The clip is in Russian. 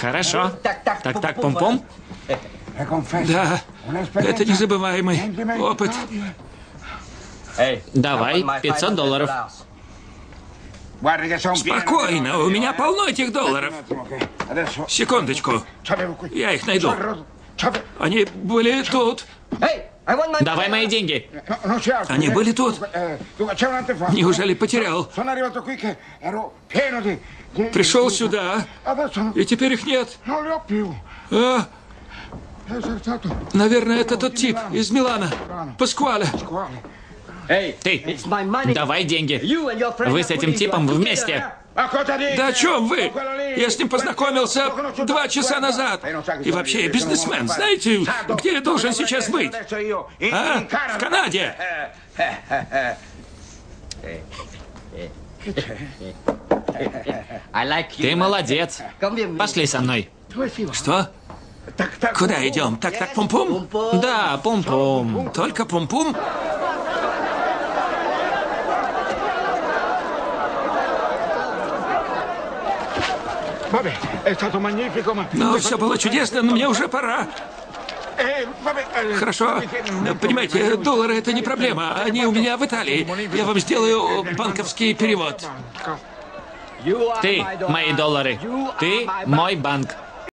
Хорошо. Так-так, пум-пум. Да, это незабываемый опыт. Давай, 500 долларов. Спокойно, у меня полно этих долларов. Секундочку, я их найду. Они были тут. Давай мои деньги. Они были тут. Неужели потерял? Пришел сюда, и теперь их нет. А, наверное, это тот тип из Милана. Паскуале. Ты, давай деньги. Вы с этим типом вместе. Да о чем вы? Я с ним познакомился два часа назад. И вообще, я бизнесмен. Знаете, где я должен сейчас быть? А? В Канаде. Ты молодец. Пошли со мной. Что? Куда идем? Так-так, пум-пум? Да, пум-пум. Только пум-пум? Ну, все было чудесно, но мне уже пора. Хорошо. Понимаете, доллары это не проблема. Они у меня в Италии. Я вам сделаю банковский перевод. Ты мои доллары. Ты мой банк.